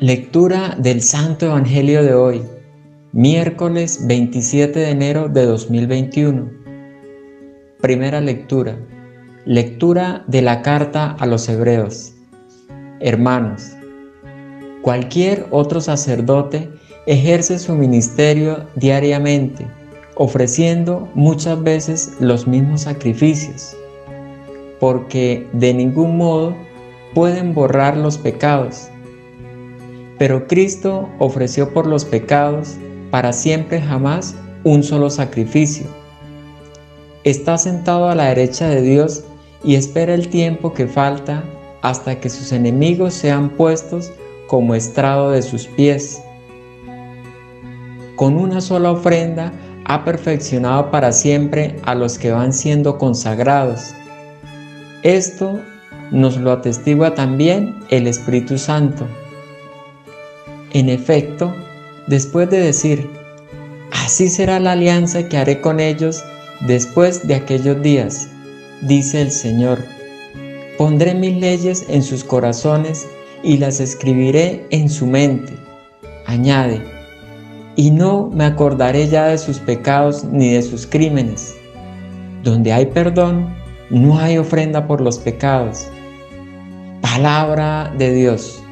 Lectura del Santo Evangelio de hoy, miércoles 27 de enero de 2021. Primera lectura. Lectura de la carta a los Hebreos. Hermanos, cualquier otro sacerdote ejerce su ministerio diariamente, ofreciendo muchas veces los mismos sacrificios, porque de ningún modo pueden borrar los pecados pero Cristo ofreció por los pecados para siempre jamás un solo sacrificio. Está sentado a la derecha de Dios y espera el tiempo que falta hasta que sus enemigos sean puestos como estrado de sus pies. Con una sola ofrenda ha perfeccionado para siempre a los que van siendo consagrados. Esto nos lo atestigua también el Espíritu Santo. En efecto, después de decir, así será la alianza que haré con ellos después de aquellos días, dice el Señor, pondré mis leyes en sus corazones y las escribiré en su mente. Añade, y no me acordaré ya de sus pecados ni de sus crímenes. Donde hay perdón, no hay ofrenda por los pecados. Palabra de Dios.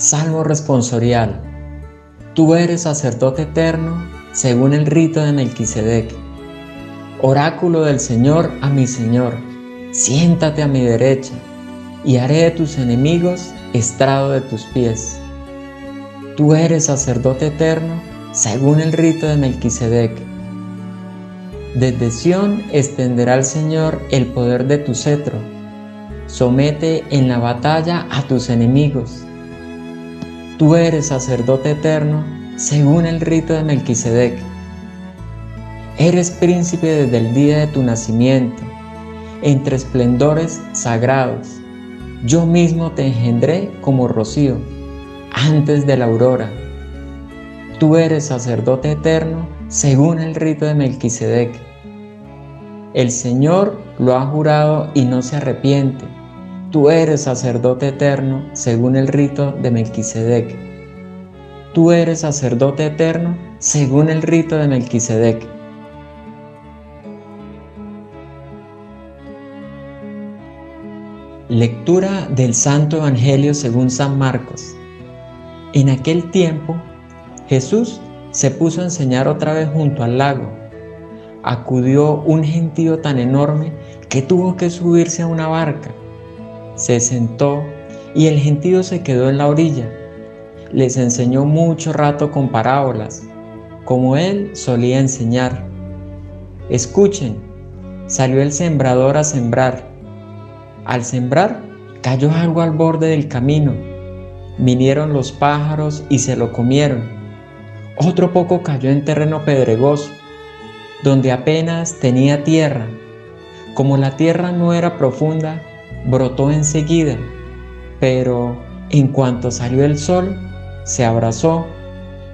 Salmo responsorial. Tú eres sacerdote eterno según el rito de Melquisedec. Oráculo del Señor a mi Señor, siéntate a mi derecha y haré de tus enemigos estrado de tus pies. Tú eres sacerdote eterno según el rito de Melquisedec. Desde Sión extenderá el Señor el poder de tu cetro. Somete en la batalla a tus enemigos Tú eres sacerdote eterno según el rito de Melquisedec. Eres príncipe desde el día de tu nacimiento, entre esplendores sagrados. Yo mismo te engendré como rocío, antes de la aurora. Tú eres sacerdote eterno según el rito de Melquisedec. El Señor lo ha jurado y no se arrepiente Tú eres sacerdote eterno según el rito de Melquisedec. Tú eres sacerdote eterno según el rito de Melquisedec. Lectura del Santo Evangelio según San Marcos. En aquel tiempo, Jesús se puso a enseñar otra vez junto al lago. Acudió un gentío tan enorme que tuvo que subirse a una barca se sentó y el gentío se quedó en la orilla. Les enseñó mucho rato con parábolas, como él solía enseñar. Escuchen, salió el sembrador a sembrar. Al sembrar, cayó algo al borde del camino. Vinieron los pájaros y se lo comieron. Otro poco cayó en terreno pedregoso, donde apenas tenía tierra. Como la tierra no era profunda, brotó enseguida, pero en cuanto salió el sol, se abrazó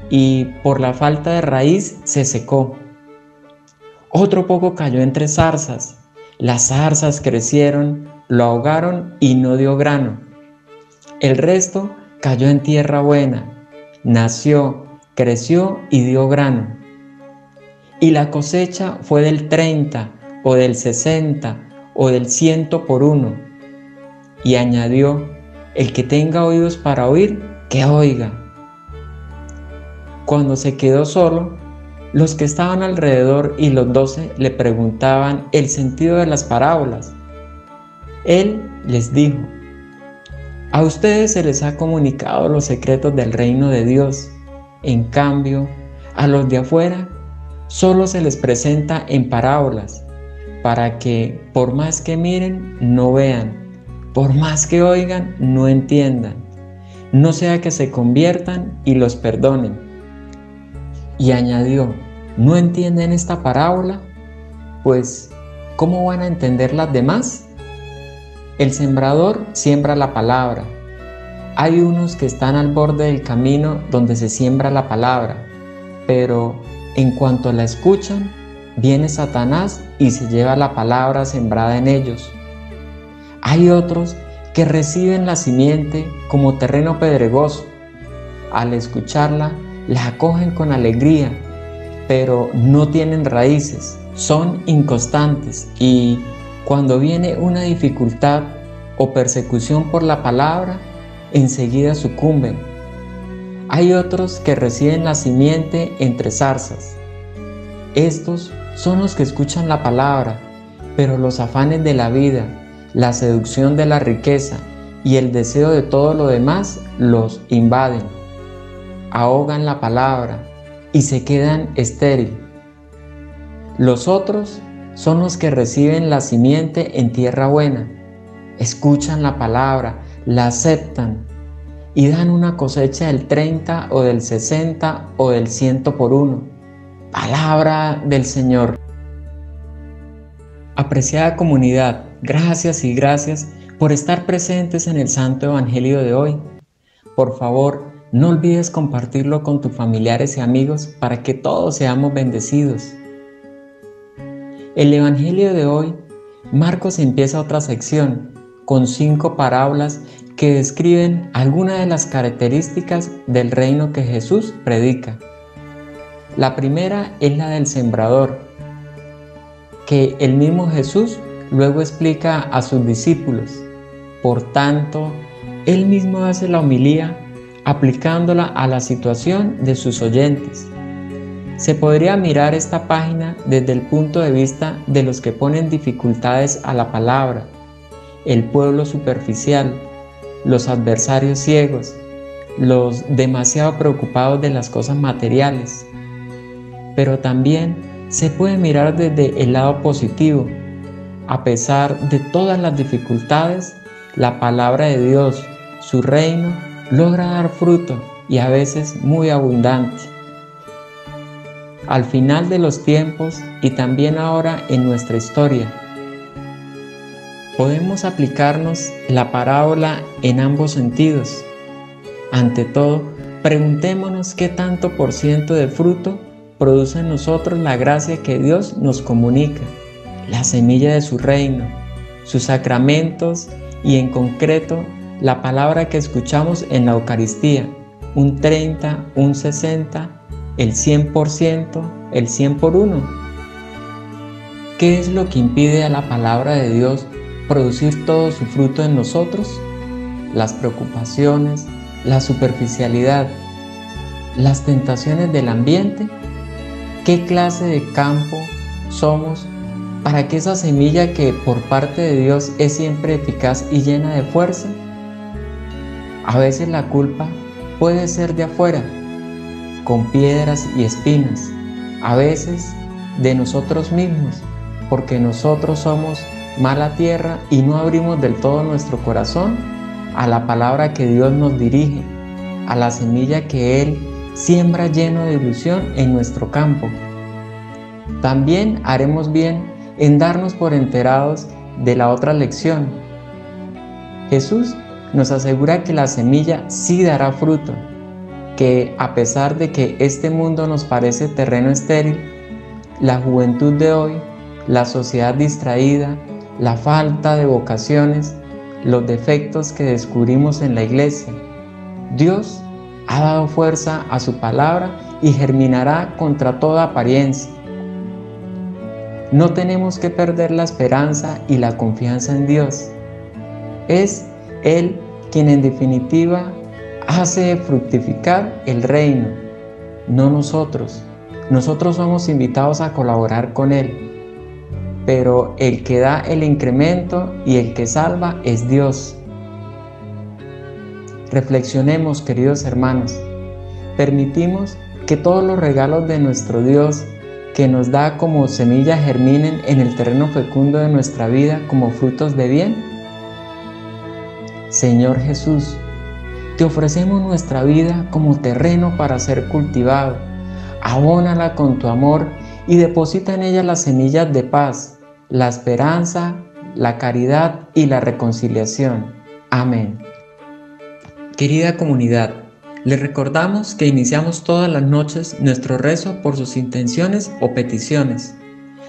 y por la falta de raíz se secó. Otro poco cayó entre zarzas. Las zarzas crecieron, lo ahogaron y no dio grano. El resto cayó en tierra buena, nació, creció y dio grano. Y la cosecha fue del 30 o del 60 o del ciento por uno y añadió, el que tenga oídos para oír, que oiga. Cuando se quedó solo, los que estaban alrededor y los doce le preguntaban el sentido de las parábolas. Él les dijo, a ustedes se les ha comunicado los secretos del reino de Dios. En cambio, a los de afuera solo se les presenta en parábolas, para que por más que miren, no vean por más que oigan, no entiendan, no sea que se conviertan y los perdonen. Y añadió, ¿no entienden esta parábola? Pues, ¿cómo van a entender las demás? El sembrador siembra la palabra. Hay unos que están al borde del camino donde se siembra la palabra, pero en cuanto la escuchan, viene Satanás y se lleva la palabra sembrada en ellos. Hay otros que reciben la simiente como terreno pedregoso. Al escucharla, la acogen con alegría, pero no tienen raíces, son inconstantes y cuando viene una dificultad o persecución por la palabra, enseguida sucumben. Hay otros que reciben la simiente entre zarzas. Estos son los que escuchan la palabra, pero los afanes de la vida, la seducción de la riqueza y el deseo de todo lo demás los invaden, ahogan la palabra y se quedan estéril. Los otros son los que reciben la simiente en tierra buena, escuchan la palabra, la aceptan y dan una cosecha del 30 o del 60 o del 100 por uno. Palabra del Señor. Apreciada comunidad, gracias y gracias por estar presentes en el Santo Evangelio de hoy. Por favor, no olvides compartirlo con tus familiares y amigos para que todos seamos bendecidos. El Evangelio de hoy, Marcos empieza otra sección con cinco parábolas que describen algunas de las características del reino que Jesús predica. La primera es la del sembrador, que el mismo Jesús luego explica a sus discípulos. Por tanto, él mismo hace la homilía aplicándola a la situación de sus oyentes. Se podría mirar esta página desde el punto de vista de los que ponen dificultades a la palabra, el pueblo superficial, los adversarios ciegos, los demasiado preocupados de las cosas materiales. Pero también se puede mirar desde el lado positivo. A pesar de todas las dificultades, la palabra de Dios, su reino, logra dar fruto y a veces muy abundante. Al final de los tiempos y también ahora en nuestra historia, podemos aplicarnos la parábola en ambos sentidos. Ante todo, preguntémonos qué tanto por ciento de fruto produce en nosotros la gracia que Dios nos comunica, la semilla de su reino, sus sacramentos y en concreto la palabra que escuchamos en la Eucaristía, un 30, un 60, el 100%, el 100 por uno. ¿Qué es lo que impide a la palabra de Dios producir todo su fruto en nosotros? Las preocupaciones, la superficialidad, las tentaciones del ambiente qué clase de campo somos para que esa semilla que por parte de Dios es siempre eficaz y llena de fuerza, a veces la culpa puede ser de afuera, con piedras y espinas, a veces de nosotros mismos, porque nosotros somos mala tierra y no abrimos del todo nuestro corazón a la palabra que Dios nos dirige, a la semilla que Él siembra lleno de ilusión en nuestro campo. También haremos bien en darnos por enterados de la otra lección. Jesús nos asegura que la semilla sí dará fruto, que a pesar de que este mundo nos parece terreno estéril, la juventud de hoy, la sociedad distraída, la falta de vocaciones, los defectos que descubrimos en la iglesia, Dios ha dado fuerza a su palabra y germinará contra toda apariencia. No tenemos que perder la esperanza y la confianza en Dios. Es Él quien en definitiva hace fructificar el reino, no nosotros. Nosotros somos invitados a colaborar con Él, pero el que da el incremento y el que salva es Dios. Reflexionemos, queridos hermanos. Permitimos que todos los regalos de nuestro Dios que nos da como semillas germinen en el terreno fecundo de nuestra vida como frutos de bien? Señor Jesús, te ofrecemos nuestra vida como terreno para ser cultivado. Abónala con tu amor y deposita en ella las semillas de paz, la esperanza, la caridad y la reconciliación. Amén. Querida comunidad, les recordamos que iniciamos todas las noches nuestro rezo por sus intenciones o peticiones.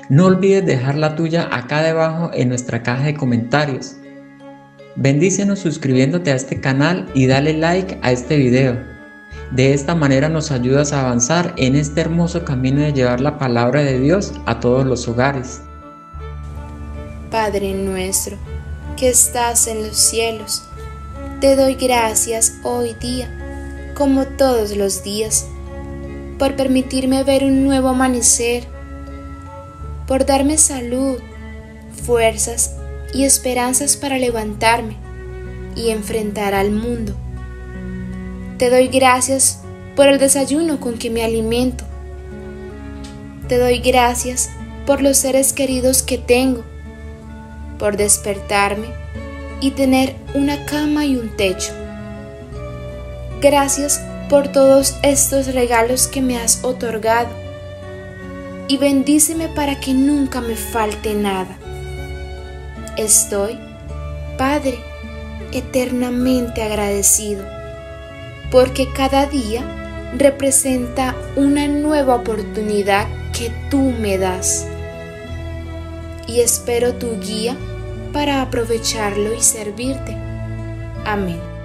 No olvides dejar la tuya acá debajo en nuestra caja de comentarios. Bendícenos suscribiéndote a este canal y dale like a este video. De esta manera nos ayudas a avanzar en este hermoso camino de llevar la palabra de Dios a todos los hogares. Padre nuestro, que estás en los cielos, te doy gracias hoy día, como todos los días, por permitirme ver un nuevo amanecer, por darme salud, fuerzas y esperanzas para levantarme y enfrentar al mundo. Te doy gracias por el desayuno con que me alimento. Te doy gracias por los seres queridos que tengo, por despertarme y tener una cama y un techo. Gracias por todos estos regalos que me has otorgado y bendíceme para que nunca me falte nada. Estoy, Padre, eternamente agradecido, porque cada día representa una nueva oportunidad que tú me das. Y espero tu guía para aprovecharlo y servirte. Amén.